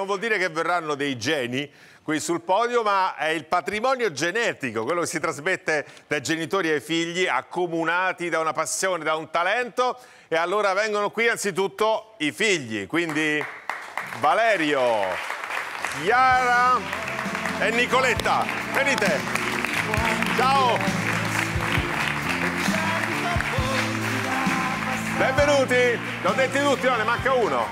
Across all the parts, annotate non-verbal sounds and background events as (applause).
Non vuol dire che verranno dei geni qui sul podio, ma è il patrimonio genetico, quello che si trasmette dai genitori ai figli, accomunati da una passione, da un talento. E allora vengono qui anzitutto i figli, quindi Valerio, Chiara e Nicoletta. Venite. Ciao. Benvenuti. Li ho detti tutti, no, ne manca uno.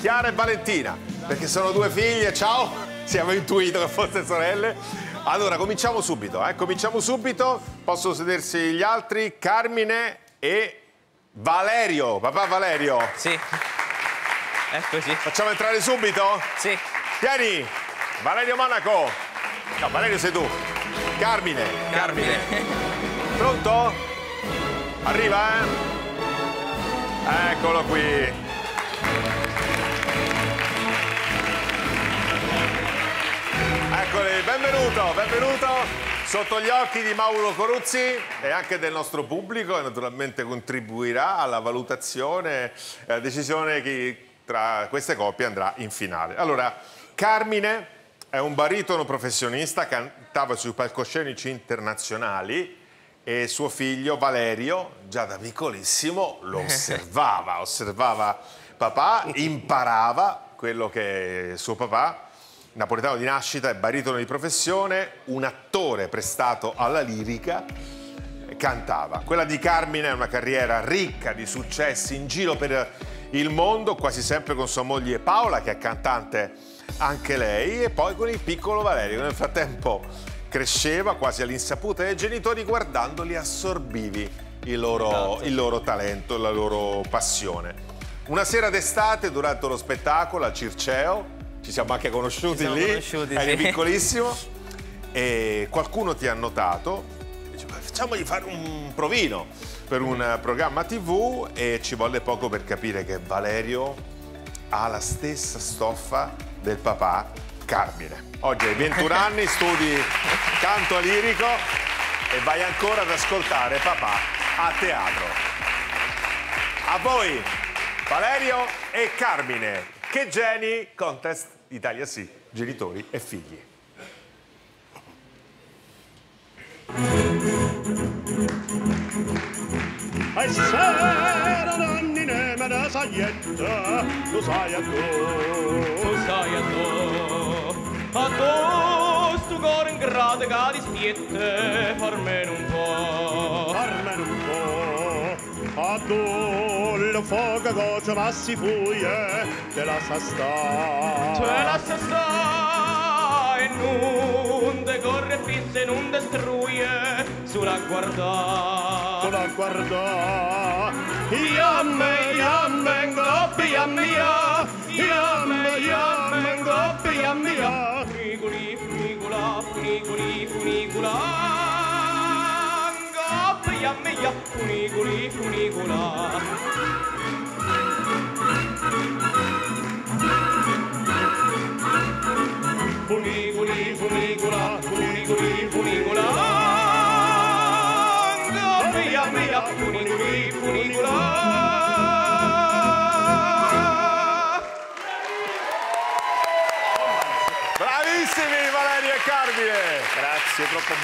Chiara e Valentina perché sono due figlie, ciao, siamo intuito che foste sorelle. Allora, cominciamo subito, eh? cominciamo subito, possono sedersi gli altri, Carmine e Valerio, papà Valerio. Sì, eccoci. Facciamo entrare subito? Sì. Vieni, Valerio Monaco. No, Valerio sei tu. Carmine. Carmine. Pronto? Arriva, eh? Eccolo qui. Benvenuto, benvenuto sotto gli occhi di Mauro Coruzzi e anche del nostro pubblico e naturalmente contribuirà alla valutazione e alla decisione che tra queste coppie andrà in finale. Allora, Carmine è un baritono professionista, cantava sui palcoscenici internazionali e suo figlio Valerio, già da piccolissimo, lo (laughs) osservava, osservava papà, imparava quello che suo papà napoletano di nascita e baritono di professione, un attore prestato alla lirica, cantava. Quella di Carmine è una carriera ricca di successi in giro per il mondo, quasi sempre con sua moglie Paola, che è cantante anche lei, e poi con il piccolo Valerio, che nel frattempo cresceva quasi all'insaputa dei genitori, guardandoli assorbivi il loro, esatto. il loro talento, la loro passione. Una sera d'estate, durante lo spettacolo al Circeo, ci siamo anche conosciuti siamo lì, conosciuti, eri sì. piccolissimo (laughs) e qualcuno ti ha notato, dice facciamogli fare un provino per un programma tv e ci volle poco per capire che Valerio ha la stessa stoffa del papà Carmine. Oggi hai 21 anni, (laughs) studi canto lirico e vai ancora ad ascoltare papà a teatro. A voi Valerio e Carmine. Che geni. Contest Italia sì, genitori e figli. E c'erano anni neme da saglietta, lo sai a tu, lo sai a tu, a tu sto cuore in grado che dispiette, farmene un po', farmene un po', a tu il fuoco goccia ma si fuie, te la sa sta, te la sa sta, e non decorre fisse, non destruye, sulla guarda, sulla guarda, yamme, yamme, ngoppi, yammia, yamme, yamme, ngoppi, 야 꾸니꾸니 꾸니꾸나.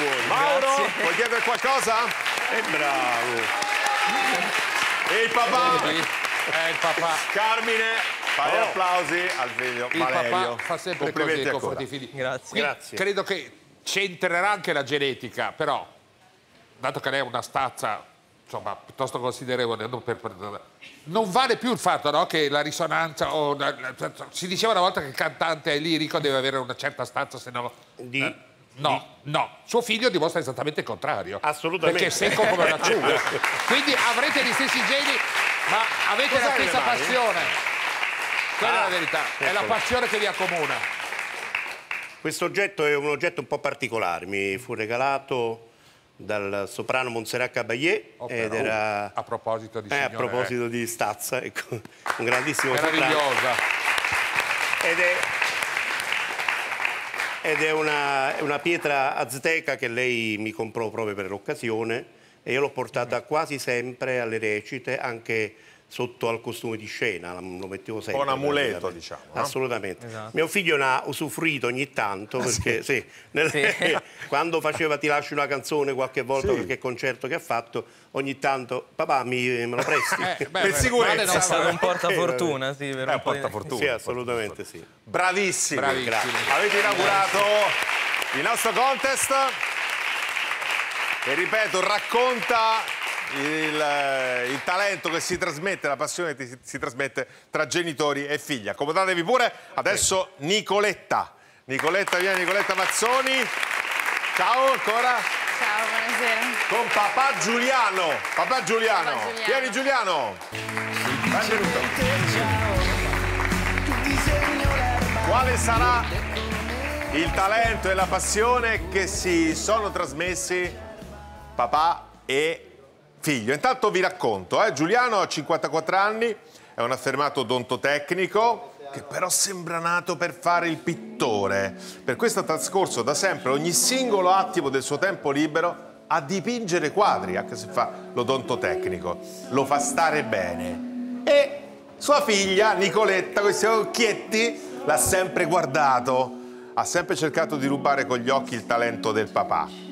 Buoni. Mauro, Grazie. vuoi chiedere qualcosa? È bravo. E il papà? È il papà. Carmine, fai oh. applausi al figlio il Valerio. papà fa sempre così nei confronti figli. Grazie. Grazie. Credo che c'entrerà anche la genetica, però, dato che lei è una stazza insomma, piuttosto considerevole, non, per, non vale più il fatto no, che la risonanza, o, si diceva una volta che il cantante è lirico deve avere una certa stazza, se no... Di... Eh, No, no, suo figlio dimostra esattamente il contrario. Assolutamente. Perché è secco come un'acciuga. (laughs) Quindi avrete gli stessi geni, ma avete Cos'è la stessa passione. Quella ah, è la ah, verità, è la passione che vi accomuna. Questo oggetto è un oggetto un po' particolare, mi fu regalato dal soprano Montserrat Caballé oh, ed era a proposito di, eh, a proposito di Stazza, ecco, un grandissimo Meravigliosa. soprano. Ed è ed è una, una, pietra azteca che lei mi comprò proprio per l'occasione e io l'ho portata quasi sempre alle recite, anche sotto al costume di scena, lo mettevo sempre. Un amuleto, diciamo, no? Assolutamente. Esatto. Mio figlio ne ha usufruito ogni tanto perché sì, nel- Sì. (laughs) quando faceva Ti lascio una canzone qualche volta, Sì. qualche concerto che ha fatto, ogni tanto papà mi, me lo presti? Eh, beh, Per sicurezza. È stato un portafortuna, sì, per È un portafortuna. sì, assolutamente sì. Bravissimi. Bravissimi. Avete inaugurato il nostro contest che, ripeto, racconta il, eh, il talento che si trasmette, la passione che si, si trasmette tra genitori e figli. Accomodatevi pure. Adesso Nicoletta. Nicoletta, vieni Nicoletta Mazzoni. Ciao ancora. Ciao, buonasera. Con papà Giuliano. Papà Giuliano. Papà Giuliano. Vieni Giuliano. Benvenuto. Quale sarà il talento e la passione che si sono trasmessi papà e figlio? Intanto vi racconto, eh, Giuliano ha 54 anni, è un affermato odontotecnico che però sembra nato per fare il pittore. Per questo ha trascorso da sempre ogni singolo attimo del suo tempo libero a dipingere quadri, anche se fa l'odontotecnico. Lo fa stare bene. E sua figlia, Nicoletta, questi occhietti, l'ha sempre guardato. Ha sempre cercato di rubare con gli occhi il talento del papà.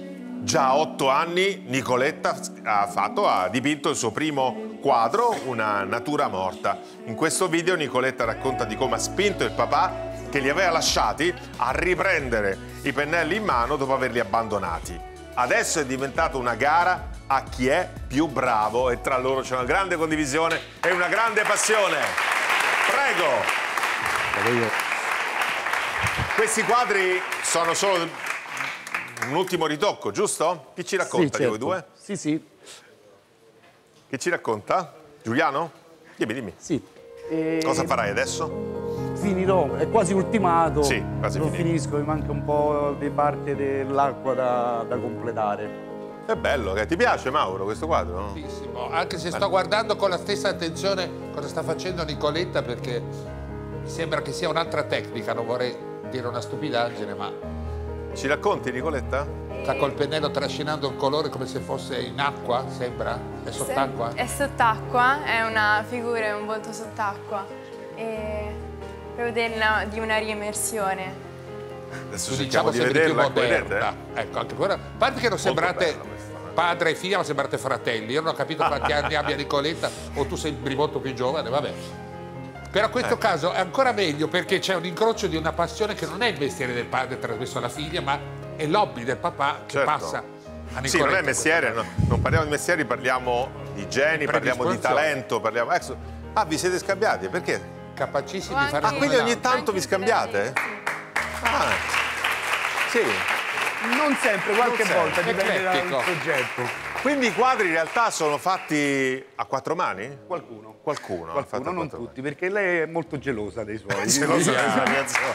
Già a otto anni Nicoletta ha, fatto, ha dipinto il suo primo quadro, una natura morta. In questo video Nicoletta racconta di come ha spinto il papà, che li aveva lasciati, a riprendere i pennelli in mano dopo averli abbandonati. Adesso è diventata una gara a chi è più bravo e tra loro c'è una grande condivisione e una grande passione. Prego! Questi quadri sono solo un ultimo ritocco, giusto? Chi ci racconta Sì, di voi certo. due? Sì, sì, Chi ci racconta? Giuliano? Dimmi, dimmi. sì. E Cosa farai adesso? Finirò, è quasi ultimato. Sì, quasi Lo finito. finisco, mi manca un po' di parte dell'acqua da, da completare. È bello, che ti piace Mauro questo quadro? no? Tantissimo, Anche se sto guardando con la stessa attenzione cosa sta facendo Nicoletta perché mi sembra che sia un'altra tecnica, non vorrei dire una stupidaggine, ma Ci racconti Nicoletta? sta col pennello trascinando il colore come se fosse in acqua, sembra? È sott'acqua? È sott'acqua, è una figura, è un volto sott'acqua. E proprio della- di una riemersione. Adesso Tu cerchiamo diciamo di vederla, ecco, moderna. vedete? Ecco, anche quella- A parte che non sembrate padre e figlia, ma sembrate fratelli. Io non ho capito quanti anni abbia Nicoletta o tu sei molto più giovane, vabbè. Però in questo Eh. caso è ancora meglio perché c'è un incrocio di una passione che non è il mestiere del padre trasmesso alla figlia, ma è l'hobby del papà che Certo. passa a Nicoletta. Sì, non è mestiere, no, non parliamo di mestieri, parliamo di geni, parliamo di talento, parliamo... Ecco, ah, vi siete scambiati? Perché? Capacissimi di fare Ah, quindi ogni tanto vi scambiate? Ah, sì. Non sempre, qualche sempre. volta, dipende dal Eclettico. Quindi i quadri in realtà sono fatti a quattro mani? Qualcuno. Qualcuno. ha fatto Qualcuno, non tutti, perché lei è molto gelosa dei suoi. (laughs) mani. Gelosa sue creazioni.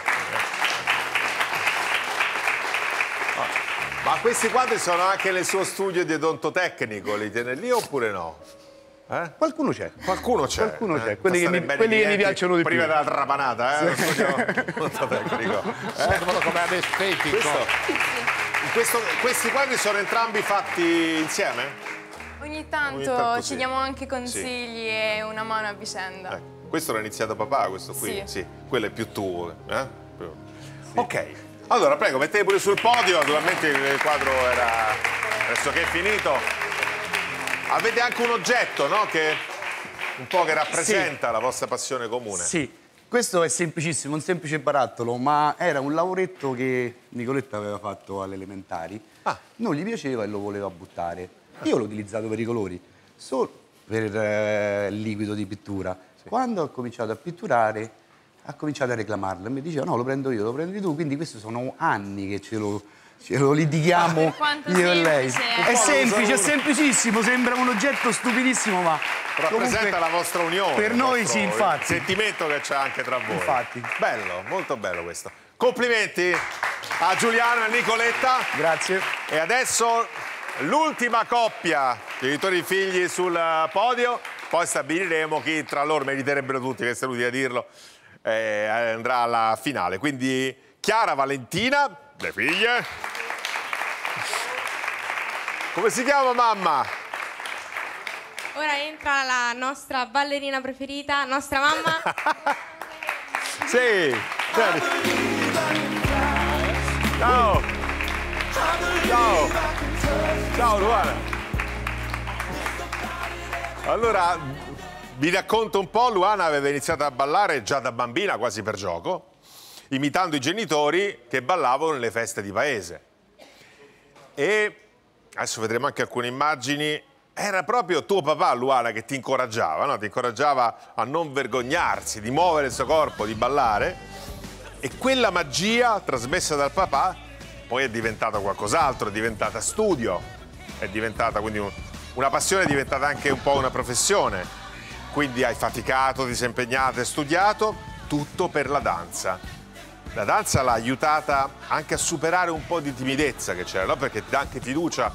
Ah, Ma questi quadri sono anche nel suo studio di odontotecnico, li tiene lì oppure no? Eh? Qualcuno c'è. Qualcuno c'è. Qualcuno c'è, eh? quelli che mi- quelli che mi piacciono di Prima più. della trapanata, eh? Lo studio odontotecnico. Servono come anestetico. Questo- questo- questi quadri sono entrambi fatti insieme? Ogni tanto, Ogni tanto ci sì. diamo anche consigli e una mano a vicenda. Ecco, questo l'ha iniziato papà, questo qui? Sì. quello è più tuo. eh? Ok. Allora, prego, mettete pure sul podio. Naturalmente il quadro era pressoché finito. Avete anche un oggetto, no? Che un po' che rappresenta la vostra passione comune. Sì, questo è semplicissimo, un semplice barattolo, ma era un lavoretto che Nicoletta aveva fatto alle elementari. Ah. Non gli piaceva e lo voleva buttare. Io l'ho utilizzato per i colori, solo per eh, il liquido di pittura. Quando ho cominciato a pitturare, ha cominciato a reclamarlo e mi diceva no, lo prendo io, lo prendi tu. Quindi questi sono anni che ce lo, ce lo litighiamo io e lei. è. È semplice, è semplicissimo, sembra un oggetto stupidissimo, ma Rappresenta comunque- la vostra unione. Per noi sì, infatti. Il sentimento che c'è anche tra voi. Infatti. Bello, molto bello questo. Complimenti a Giuliano e a Nicoletta. Grazie. E adesso l'ultima coppia, genitori e figli sul podio, poi stabiliremo chi tra loro meriterebbero tutti, che saluti a dirlo, eh, andrà alla finale. Quindi Chiara Valentina, le figlie. Come si chiama mamma? Ora entra la nostra ballerina preferita, nostra mamma. (laughs) Sì, vieni. Ciao. Ciao. Ciao Luana. Allora, vi racconto un po', Luana aveva iniziato a ballare già da bambina, quasi per gioco, imitando i genitori che ballavano nelle feste di paese. E adesso vedremo anche alcune immagini. Era proprio tuo papà, Luana, che ti incoraggiava, no? ti incoraggiava a non vergognarsi, di muovere il suo corpo, di ballare. E quella magia trasmessa dal papà poi è diventata qualcos'altro, è diventata studio, è diventata quindi un- una passione, è diventata anche un po' una professione. Quindi hai faticato, ti sei impegnata, hai studiato, tutto per la danza. La danza l'ha aiutata anche a superare un po' di timidezza che c'era, no? perché ti dà anche fiducia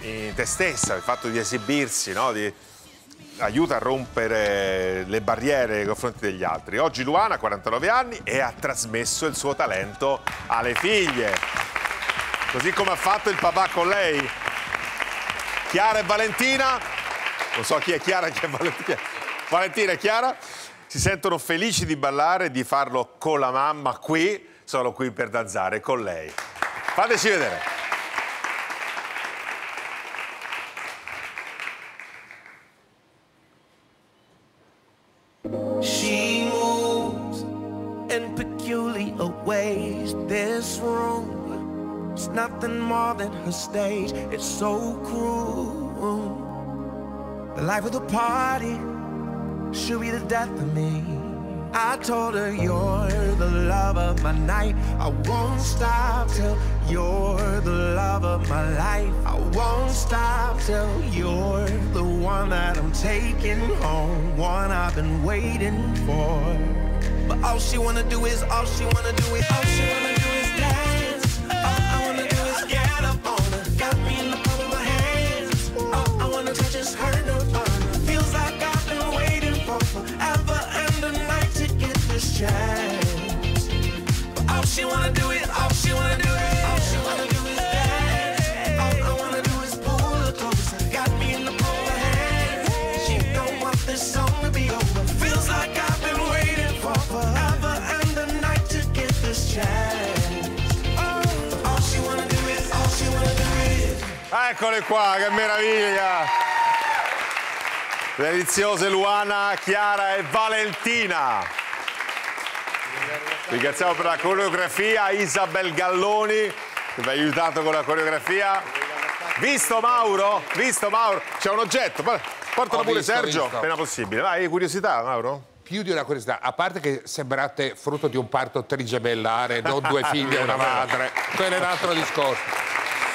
te stessa, il fatto di esibirsi, no? Di- aiuta a rompere le barriere nei confronti degli altri. Oggi Luana ha 49 anni e ha trasmesso il suo talento alle figlie, così come ha fatto il papà con lei. Chiara e Valentina, non so chi è Chiara e chi è Valentina, Valentina e Chiara si sentono felici di ballare e di farlo con la mamma qui, sono qui per danzare con lei. Fateci vedere. Nothing more than her stage. It's so cruel. The life of the party should be the death of me. I told her you're the love of my night. I won't stop till you're the love of my life. I won't stop till you're the one that I'm taking home, one I've been waiting for. But all she wanna do is, all she wanna do is, all she wanna do Eccole qua, che meraviglia! Le deliziose Luana, Chiara e Valentina. Ringraziamo per la coreografia Isabel Galloni che vi ha aiutato con la coreografia. Visto Mauro? Visto Mauro? C'è un oggetto, portalo pure visto, Sergio, visto. appena possibile. Vai, curiosità Mauro? Più di una curiosità, a parte che sembrate frutto di un parto trigemellare, non due figli e una madre, (laughs) quello è un altro discorso.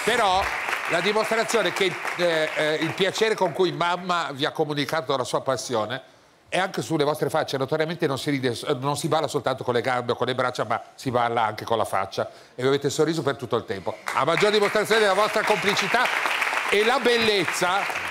Però la dimostrazione che eh, eh, il piacere con cui mamma vi ha comunicato la sua passione è anche sulle vostre facce. Notoriamente non si, ride, non si balla soltanto con le gambe o con le braccia, ma si balla anche con la faccia e vi avete sorriso per tutto il tempo. A maggior dimostrazione della vostra complicità e la bellezza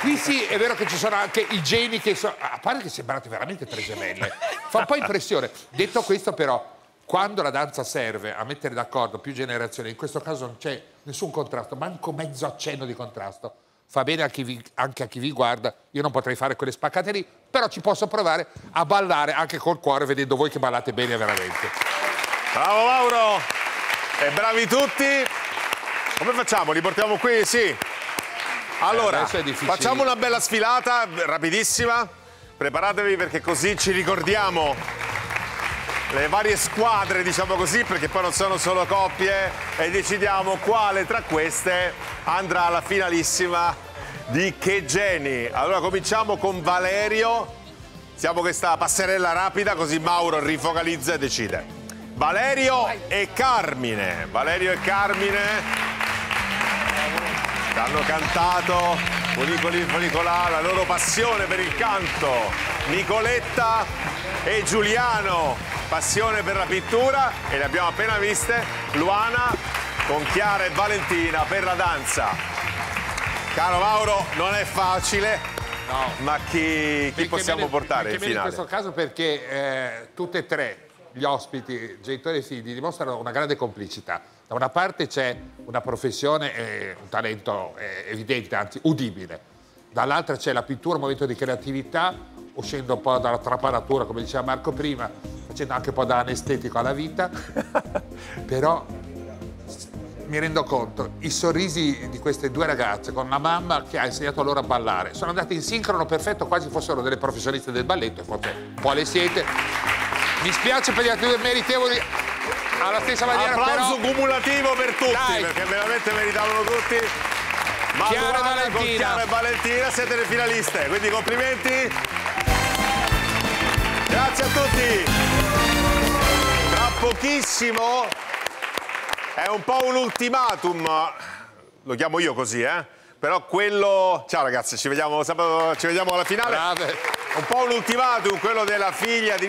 Qui sì, è vero che ci sono anche i geni che sono... A parte che sembrate veramente tre gemelle. Fa un po' impressione. Detto questo però, quando la danza serve a mettere d'accordo più generazioni, in questo caso non c'è nessun contrasto, manco mezzo accenno di contrasto. Fa bene a vi- anche a chi vi guarda. Io non potrei fare quelle spaccate lì, però ci posso provare a ballare anche col cuore vedendo voi che ballate bene veramente. Bravo Mauro! E bravi tutti! Come facciamo? Li portiamo qui? Sì. Allora, difficile. facciamo una bella sfilata, rapidissima. Preparatevi perché così ci ricordiamo le varie squadre, diciamo così, perché poi non sono solo coppie e decidiamo quale tra queste andrà alla finalissima di Che Geni. Allora cominciamo con Valerio. Siamo questa passerella rapida così Mauro rifocalizza e decide. Valerio e Carmine. Valerio e Carmine hanno cantato Funicoli Funicolà, la loro passione per il canto. Nicoletta e Giuliano, passione per la pittura e le abbiamo appena viste. Luana con Chiara e Valentina per la danza. Caro Mauro, non è facile, ma chi, chi possiamo meno- portare in finale? In questo caso perché eh, tutte e tre gli ospiti, genitori e figli, dimostrano una grande complicità. Da una parte c'è una professione e un talento eh, evidente, anzi udibile. dall'altra c'è la pittura, un momento di creatività, uscendo un po' dalla trapanatura, come diceva Marco prima, facendo anche un po' da anestetico alla vita, (laughs) però mi rendo conto, i sorrisi di queste due ragazze con la mamma che ha insegnato loro a ballare sono andate in sincrono perfetto, quasi fossero delle professioniste del balletto, e forse quale siete. Mi spiace per gli altri due meritevoli alla stessa maniera, Applauso però... cumulativo per tutti, Dai. perché veramente meritavano tutti. Chiara e Maturana con Valentina. Chiara e Valentina siete le finaliste, quindi complimenti. Grazie a tutti. Pochissimo è un po' un ultimatum, lo chiamo io così, eh? Però quello... Ciao ragazzi, ci vediamo, sabato- ci vediamo alla finale. Brave. Un po' un ultimatum, quello della figlia di